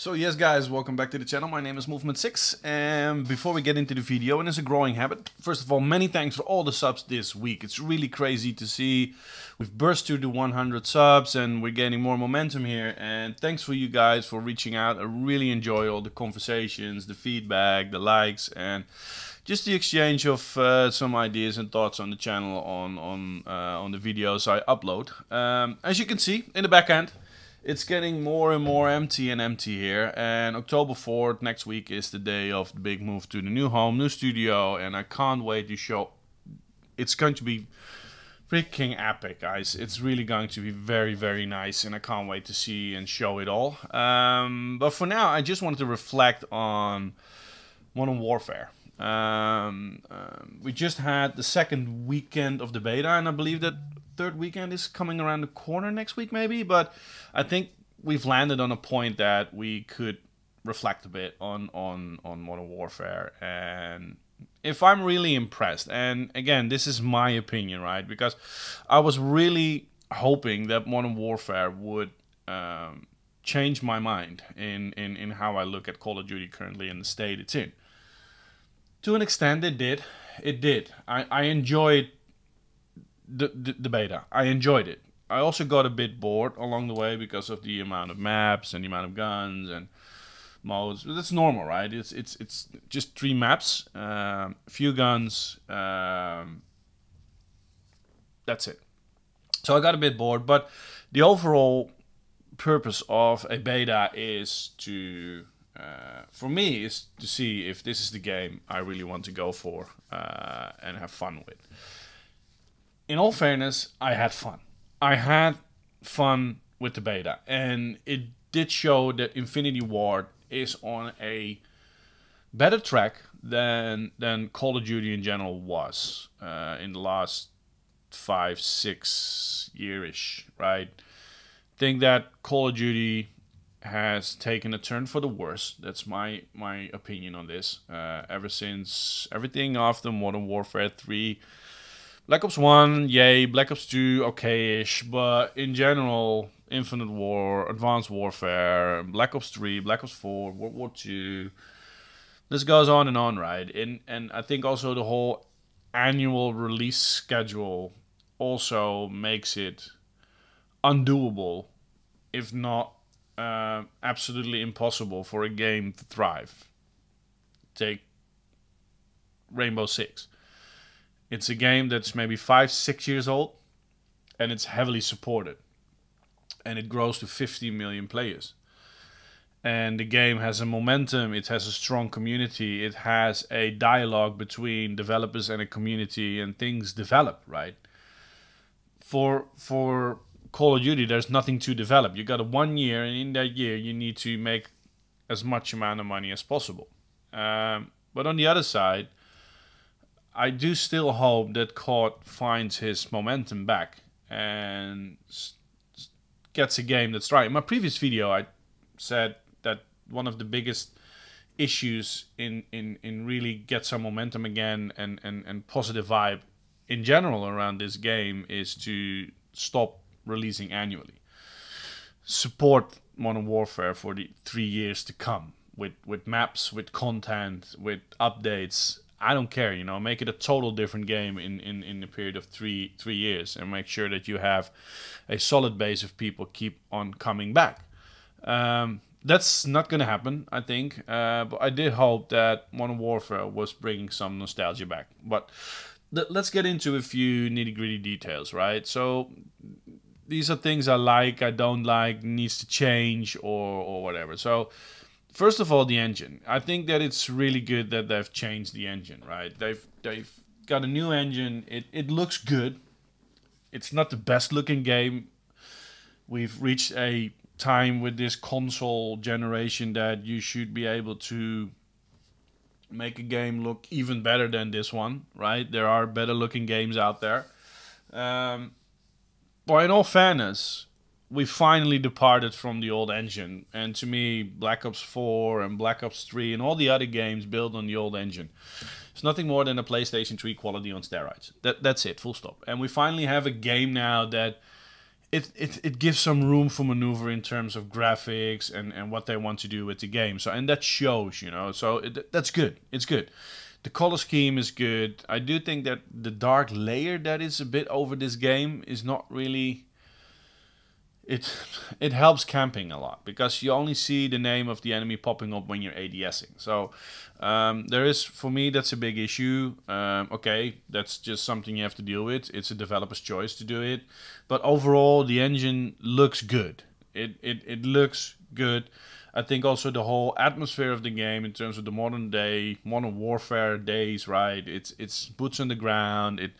So yes guys, welcome back to the channel. My name is Movement6 and before we get into the video, and it's a growing habit, first of all, many thanks for all the subs this week. It's really crazy to see we've burst through the 100 subs and we're getting more momentum here and thanks for you guys for reaching out. I really enjoy all the conversations, the feedback, the likes and just the exchange of uh, some ideas and thoughts on the channel on on uh, on the videos I upload. Um, as you can see in the back end, it's getting more and more empty and empty here. And October 4th, next week, is the day of the big move to the new home, new studio, and I can't wait to show. It's going to be freaking epic, guys. It's really going to be very, very nice, and I can't wait to see and show it all. Um, but for now, I just wanted to reflect on Modern Warfare. Um, um, we just had the second weekend of the beta, and I believe that third weekend is coming around the corner next week, maybe. But I think we've landed on a point that we could reflect a bit on on on Modern Warfare and if I'm really impressed, and again, this is my opinion, right? Because I was really hoping that Modern Warfare would um, change my mind in, in, in how I look at Call of Duty currently in the state it's in. To an extent, it did. It did. I, I enjoyed the, the, the beta. I enjoyed it. I also got a bit bored along the way because of the amount of maps and the amount of guns and modes. That's normal, right? It's it's it's just three maps, um, few guns. Um, that's it. So I got a bit bored, but the overall purpose of a beta is to, uh, for me, is to see if this is the game I really want to go for uh, and have fun with in all fairness, I had fun. I had fun with the beta, and it did show that Infinity Ward is on a better track than than Call of Duty in general was uh, in the last five six yearish. Right, think that Call of Duty has taken a turn for the worse. That's my my opinion on this. Uh, ever since everything after Modern Warfare three Black Ops 1, yay. Black Ops 2, okay-ish. But in general, Infinite War, Advanced Warfare, Black Ops 3, Black Ops 4, World War 2. This goes on and on, right? And, and I think also the whole annual release schedule also makes it undoable, if not uh, absolutely impossible for a game to thrive. Take Rainbow Six it's a game that's maybe five, six years old, and it's heavily supported. And it grows to 50 million players. And the game has a momentum, it has a strong community, it has a dialogue between developers and a community, and things develop, right? For for Call of Duty, there's nothing to develop. You got a one year, and in that year, you need to make as much amount of money as possible. Um, but on the other side, I do still hope that COD finds his momentum back and gets a game that's right. In my previous video, I said that one of the biggest issues in, in, in really get some momentum again and, and, and positive vibe in general around this game is to stop releasing annually. Support Modern Warfare for the three years to come with, with maps, with content, with updates, I don't care, you know, make it a total different game in, in, in the period of three three years and make sure that you have a solid base of people keep on coming back. Um, that's not going to happen, I think. Uh, but I did hope that Modern Warfare was bringing some nostalgia back. But let's get into a few nitty gritty details, right? So these are things I like, I don't like, needs to change, or or whatever. So first of all, the engine. I think that it's really good that they've changed the engine. Right? They've they've got a new engine. It it looks good. It's not the best looking game. We've reached a time with this console generation that you should be able to make a game look even better than this one, right? There are better looking games out there. Um, but in all fairness, we finally departed from the old engine. And to me, Black Ops 4 and Black Ops 3 and all the other games built on the old engine. It's nothing more than a PlayStation 3 quality on steroids. That that's it, full stop. And we finally have a game now that it, it, it gives some room for maneuver in terms of graphics and, and what they want to do with the game. So and that shows, you know. So it, that's good. It's good. The color scheme is good. I do think that the dark layer that is a bit over this game is not really it it helps camping a lot because you only see the name of the enemy popping up when you're ADSing. So um, there is for me that's a big issue. Um, okay, that's just something you have to deal with. It's a developer's choice to do it, but overall the engine looks good. It it it looks good. I think also the whole atmosphere of the game in terms of the modern day modern warfare days, right? It's it's boots on the ground. It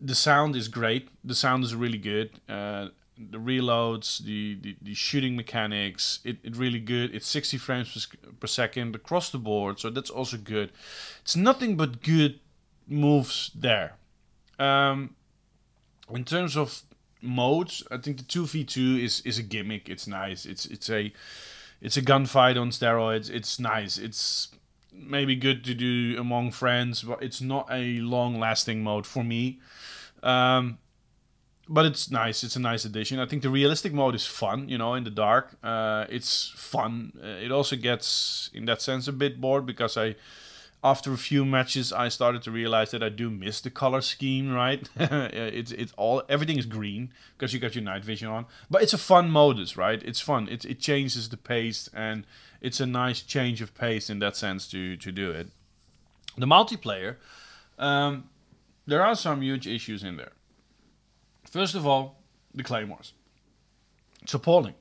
the sound is great. The sound is really good. Uh, the reloads, the, the, the shooting mechanics, it, it really good. It's 60 frames per, per second across the board, so that's also good. It's nothing but good moves there. Um, in terms of modes, I think the 2v2 is, is a gimmick. It's nice. It's it's a it's a gunfight on steroids. It's nice. It's maybe good to do among friends, but it's not a long lasting mode for me. Um, but it's nice. It's a nice addition. I think the realistic mode is fun. You know, in the dark, uh, it's fun. Uh, it also gets, in that sense, a bit bored because I, after a few matches, I started to realize that I do miss the color scheme. Right, it's it's all everything is green because you got your night vision on. But it's a fun modus, right? It's fun. It it changes the pace and it's a nice change of pace in that sense to to do it. The multiplayer, um, there are some huge issues in there. First of all, the claymores. It's appalling.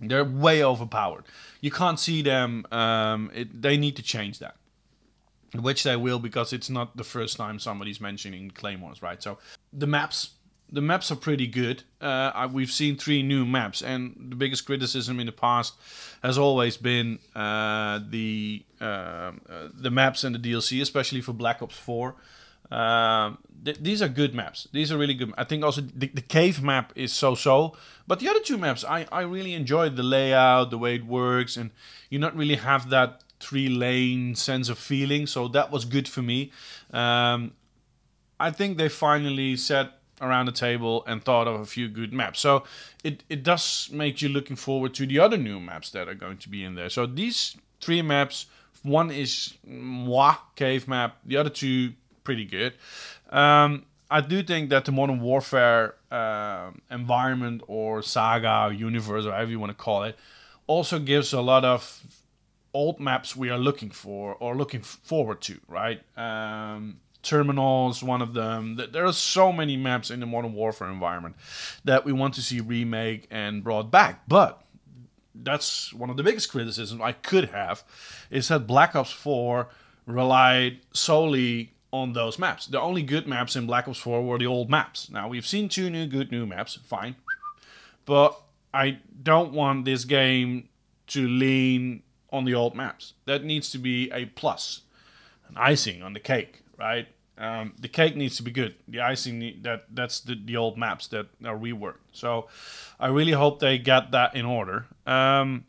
They're way overpowered. You can't see them. Um, it, they need to change that, which they will because it's not the first time somebody's mentioning claymores, right? So the maps, the maps are pretty good. Uh, we've seen three new maps, and the biggest criticism in the past has always been uh, the uh, uh the maps and the DLC, especially for Black Ops 4. Um, th- these are good maps. These are really good. I think also the, the cave map is so-so, but the other two maps, I, I really enjoyed the layout, the way it works, and you not really have that three-lane sense of feeling. So that was good for me. Um, I think they finally sat around the table and thought of a few good maps. So it, it does make you looking forward to the other new maps that are going to be in there. So these three maps, one is Moi cave map, the other two pretty good. Um, I do think that the Modern Warfare uh, environment or saga or universe or however you want to call it also gives a lot of old maps we are looking for or looking forward to, right? Um, Terminals, one of them. There are so many maps in the Modern Warfare environment that we want to see remake and brought back. But that's one of the biggest criticisms I could have is that Black Ops 4 relied solely on those maps. The only good maps in Black Ops 4 were the old maps. Now, we've seen two new good new maps, fine. But I don't want this game to lean on the old maps. That needs to be a plus, an icing on the cake, right? Um, the cake needs to be good. The icing that that's the, the old maps that are reworked. So I really hope they get that in order. Um,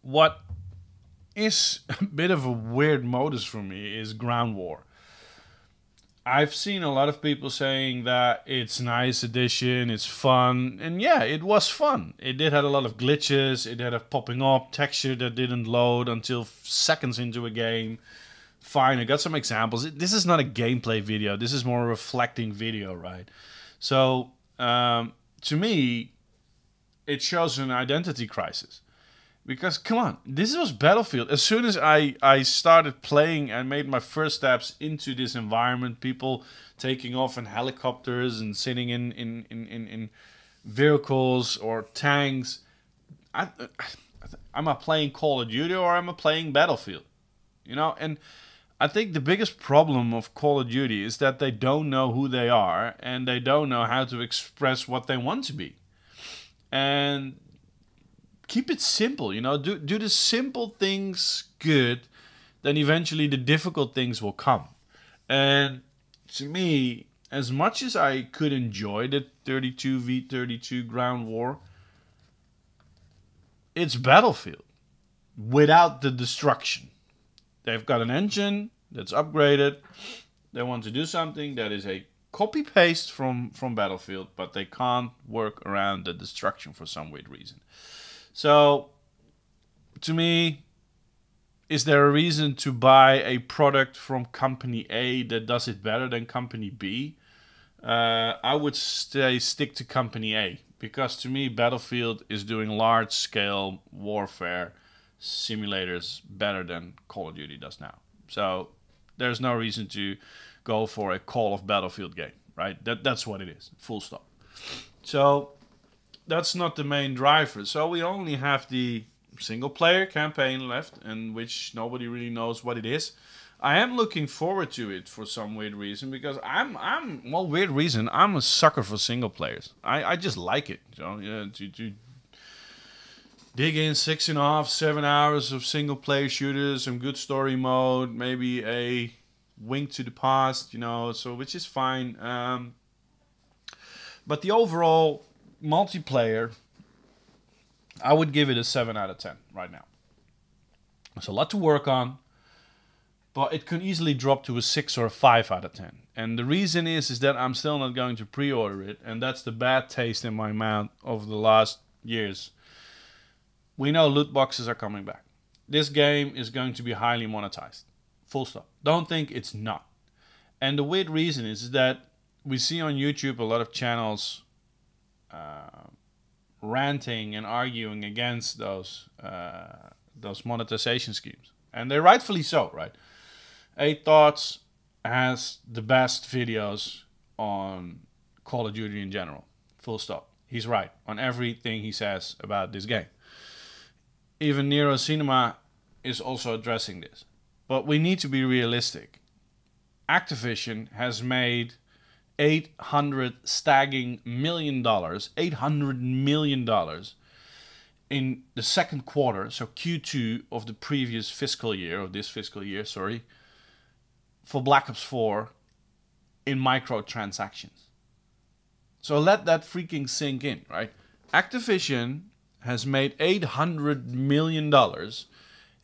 what is a bit of a weird modus for me is ground war. I've seen a lot of people saying that it's nice addition, it's fun, and yeah, it was fun. It did have a lot of glitches. It had a popping up texture that didn't load until seconds into a game. Fine, I got some examples. This is not a gameplay video. This is more a reflecting video, right? So um, to me, it shows an identity crisis because come on this was battlefield. As soon as i i started playing and made my first steps into this environment people taking off in helicopters and sitting in in in, in, in vehicles or tanks i am i playing call of duty or am i playing battlefield? You know and i think the biggest problem of call of duty is that they don't know who they are and they don't know how to express what they want to be. And keep it simple. You know, do do the simple things good, then eventually the difficult things will come. And to me, as much as I could enjoy the 32 v 32 ground war, it's Battlefield without the destruction. They've got an engine that's upgraded. They want to do something that is a copy paste from from Battlefield, but they can't work around the destruction for some weird reason. So, to me, is there a reason to buy a product from company A that does it better than company B? Uh, I would stay stick to company A because to me, Battlefield is doing large scale warfare simulators better than Call of Duty does now. So there's no reason to go for a Call of Battlefield game, right? That that's what it is. Full stop. So that's not the main driver. So we only have the single player campaign left, and which nobody really knows what it is. I am looking forward to it for some weird reason because I'm I'm well weird reason I'm a sucker for single players. I, I just like it. You know, yeah, to, to dig in six and a half, seven hours of single player shooters, some good story mode, maybe a wink to the past, you know, so which is fine. Um, but the overall multiplayer, I would give it a seven out of ten right now. There's a lot to work on, but it could easily drop to a six or a five out of ten. And the reason is is that I'm still not going to pre-order it, and that's the bad taste in my mouth over the last years we know loot boxes are coming back. This game is going to be highly monetized. Full stop. Don't think it's not. And the weird reason is that we see on YouTube a lot of channels uh, ranting and arguing against those uh, those monetization schemes, and they're rightfully so, right? Eight Thoughts has the best videos on Call of Duty in general. Full stop. He's right on everything he says about this game even Nero Cinema is also addressing this. But we need to be realistic. Activision has made 800 staggering million dollars, 800 million dollars in the second quarter, so Q2 of the previous fiscal year, of this fiscal year, sorry, for Black Ops 4 in microtransactions. So let that freaking sink in, right? Activision has made 800 million dollars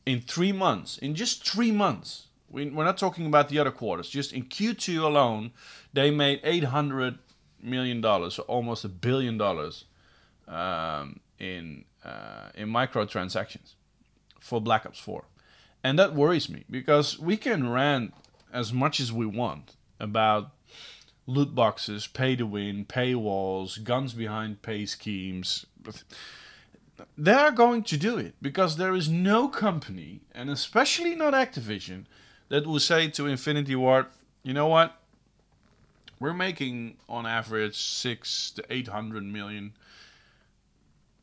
in three months. In just three months. We, we're not talking about the other quarters. Just in Q2 alone, they made 800 million dollars, so almost a billion dollars, um, in uh, in microtransactions for Black Ops 4, and that worries me because we can rant as much as we want about loot boxes, pay to win, paywalls, guns behind pay schemes they are going to do it because there is no company, and especially not Activision, that will say to Infinity Ward, you know what? We're making on average six to eight hundred million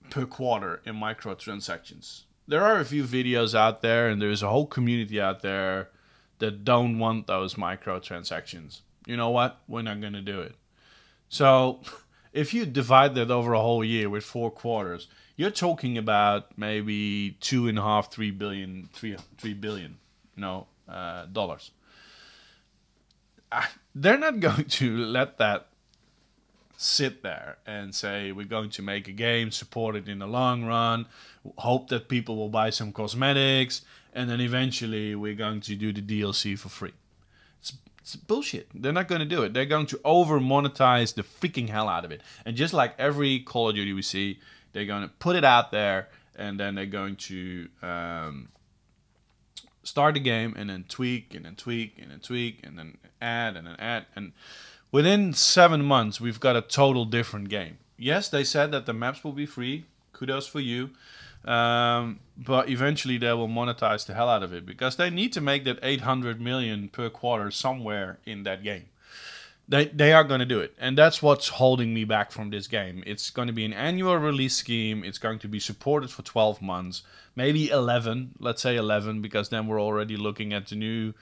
per quarter in microtransactions. There are a few videos out there, and there's a whole community out there that don't want those microtransactions. You know what? We're not going to do it. So, if you divide that over a whole year with four quarters, you're talking about maybe two and a half, three billion, three three billion, you know, uh, dollars. Uh, they're not going to let that sit there and say we're going to make a game, support it in the long run, hope that people will buy some cosmetics, and then eventually we're going to do the DLC for free. It's, it's bullshit. They're not going to do it. They're going to over monetize the freaking hell out of it. And just like every Call of Duty we see, they're going to put it out there, and then they're going to um, start the game, and then tweak, and then tweak, and then tweak, and then add, and then add, and within seven months, we've got a total different game. Yes, they said that the maps will be free. Kudos for you. Um, but eventually they will monetize the hell out of it because they need to make that 800 million per quarter somewhere in that game. They they are going to do it, and that's what's holding me back from this game. It's going to be an annual release scheme. It's going to be supported for 12 months, maybe 11. Let's say 11, because then we're already looking at the new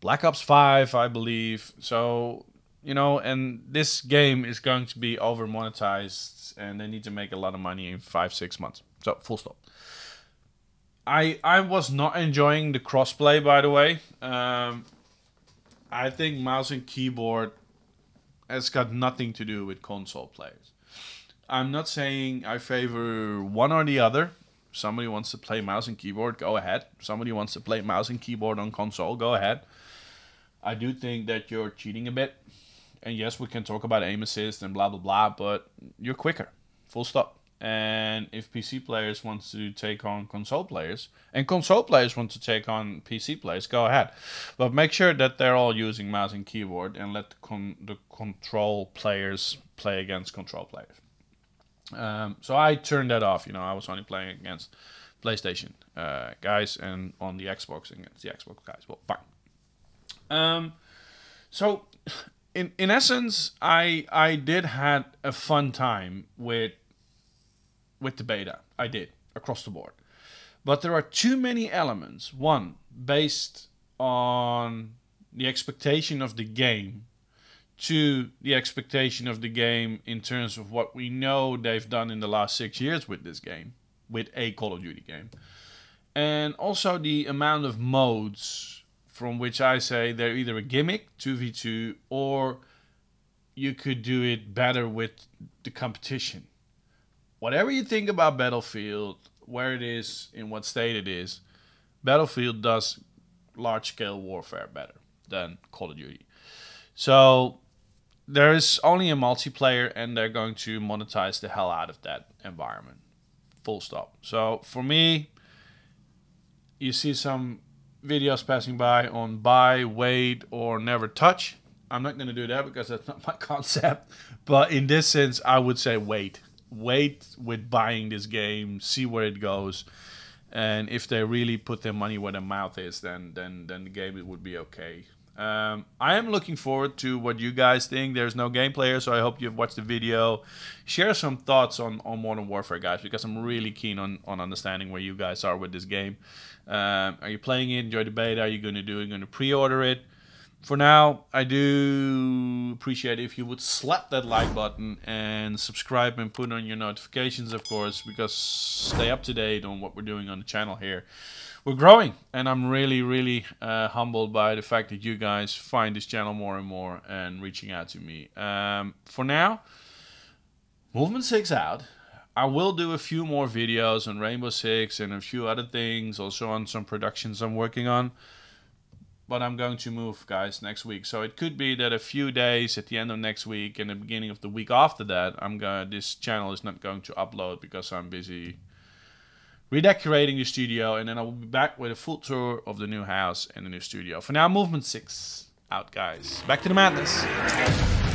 Black Ops 5, I believe. So you know, and this game is going to be over monetized, and they need to make a lot of money in five six months. So full stop. I I was not enjoying the crossplay, by the way. Um, I think mouse and keyboard has got nothing to do with console players. I'm not saying I favor one or the other. Somebody wants to play mouse and keyboard, go ahead. Somebody wants to play mouse and keyboard on console, go ahead. I do think that you're cheating a bit and yes, we can talk about aim assist and blah blah blah, but you're quicker. Full stop. And if PC players want to take on console players, and console players want to take on PC players, go ahead. But make sure that they're all using mouse and keyboard, and let the, con- the control players play against control players. Um, so I turned that off. You know, I was only playing against PlayStation uh, guys and on the Xbox against the Xbox guys. Well, fine. Um, so in in essence, I I did had a fun time with with the beta. I did across the board. But there are too many elements. One, based on the expectation of the game. to the expectation of the game in terms of what we know they've done in the last six years with this game, with a Call of Duty game. And also the amount of modes from which I say they're either a gimmick, 2v2, or you could do it better with the competition whatever you think about Battlefield, where it is, in what state it is, Battlefield does large scale warfare better than Call of Duty. So there is only a multiplayer, and they're going to monetize the hell out of that environment. Full stop. So for me, you see some videos passing by on buy, wait, or never touch. I'm not going to do that because that's not my concept. But in this sense, I would say wait wait with buying this game, see where it goes, and if they really put their money where their mouth is, then then then the game would be okay. Um, I am looking forward to what you guys think. There's no gameplay, here, so I hope you've watched the video. Share some thoughts on, on Modern Warfare, guys, because I'm really keen on, on understanding where you guys are with this game. Um, are you playing it? Enjoy the beta? Are you going to do it? Going to pre-order it? For now, I do appreciate if you would slap that like button and subscribe and put on your notifications, of course, because stay up to date on what we're doing on the channel here. We're growing, and I'm really, really uh, humbled by the fact that you guys find this channel more and more and reaching out to me. Um, for now, Movement 6 out. I will do a few more videos on Rainbow Six and a few other things, also on some productions I'm working on but I'm going to move, guys, next week. So it could be that a few days at the end of next week and the beginning of the week after that, I'm going. This channel is not going to upload because I'm busy redecorating the studio, and then I will be back with a full tour of the new house and the new studio. For now, movement six out, guys. Back to the madness.